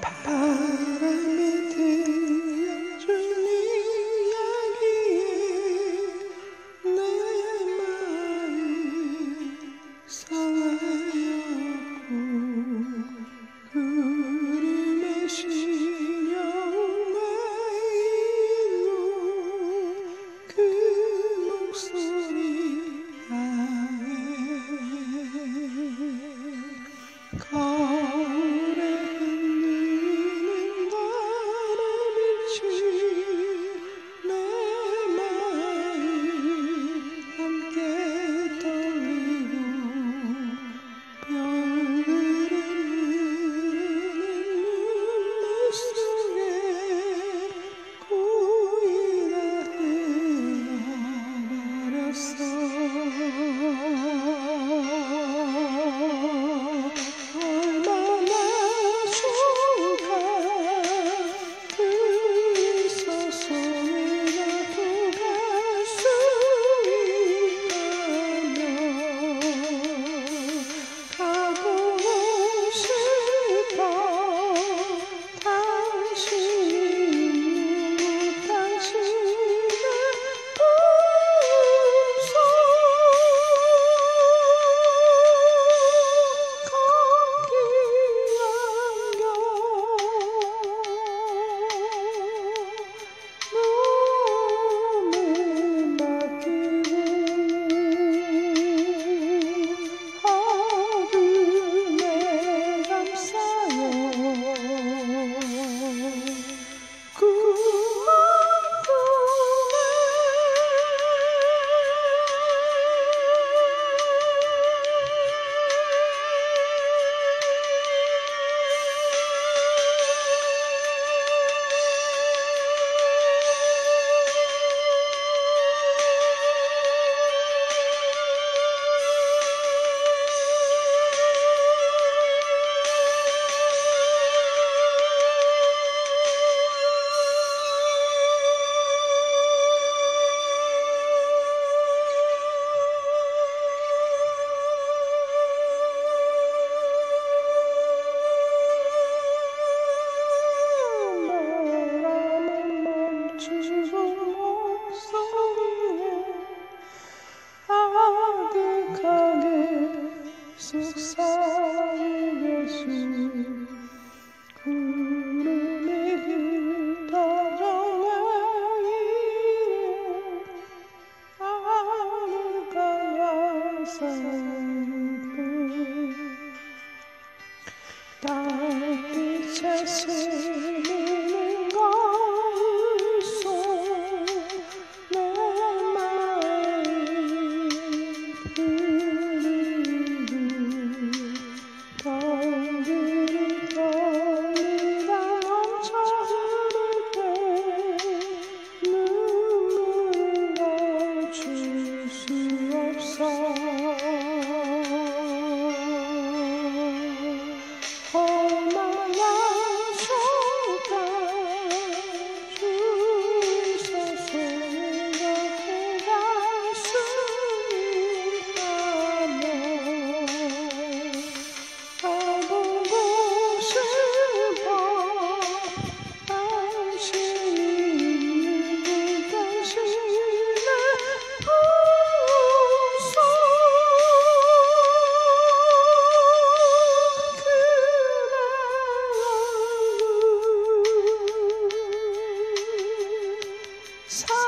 啪啪。çeşmesi Oh.